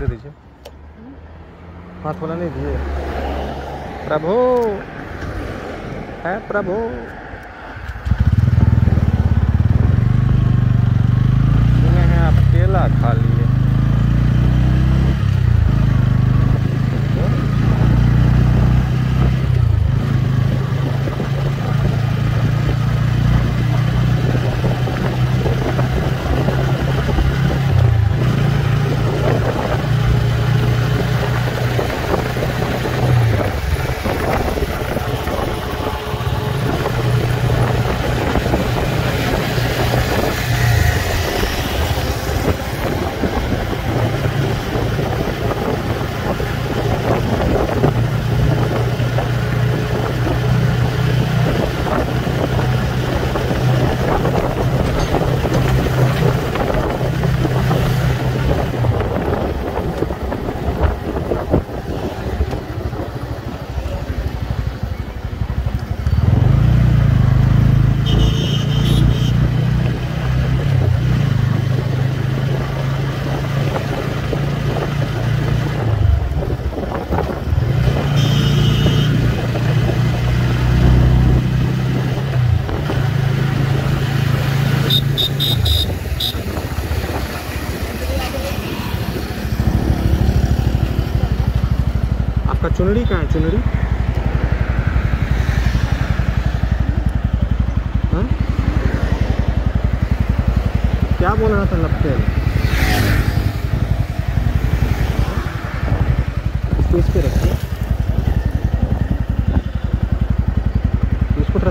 दे दीजिए। हाथ वाला नहीं दिए प्रभु है प्रभु। सुने हैं आप केला खा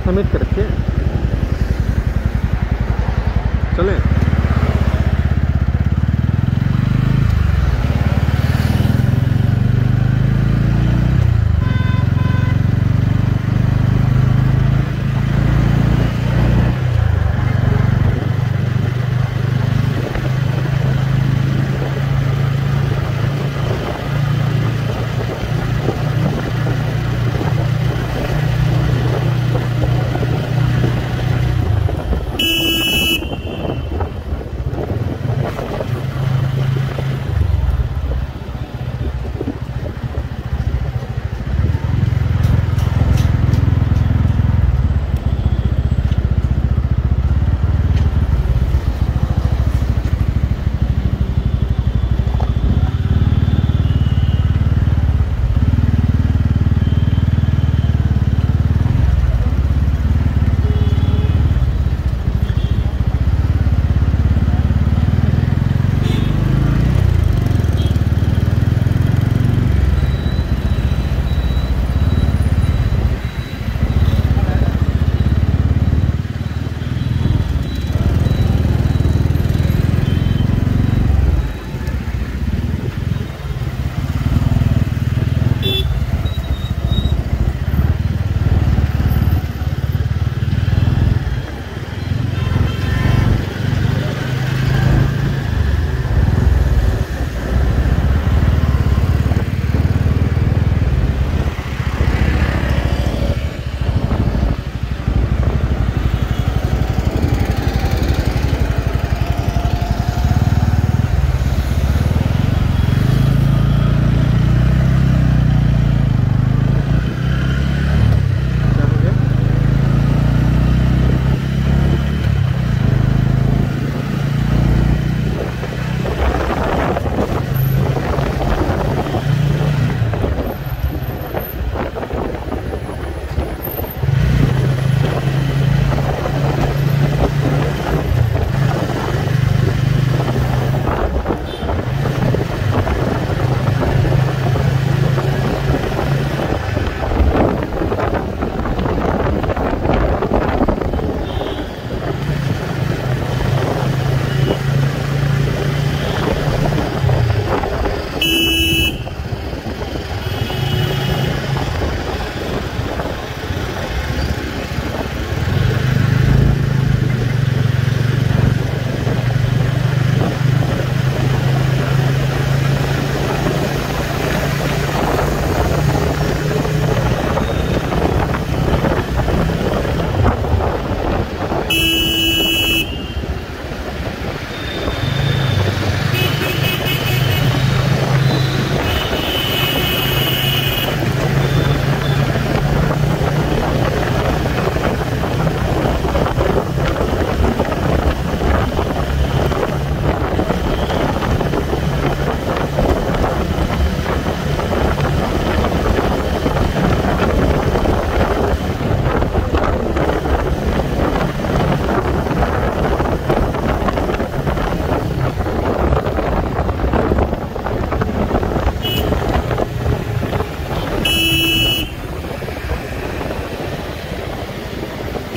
समेट करके रखे चलें।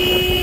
happy.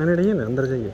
पहने रहिए ना अंदर जाइए।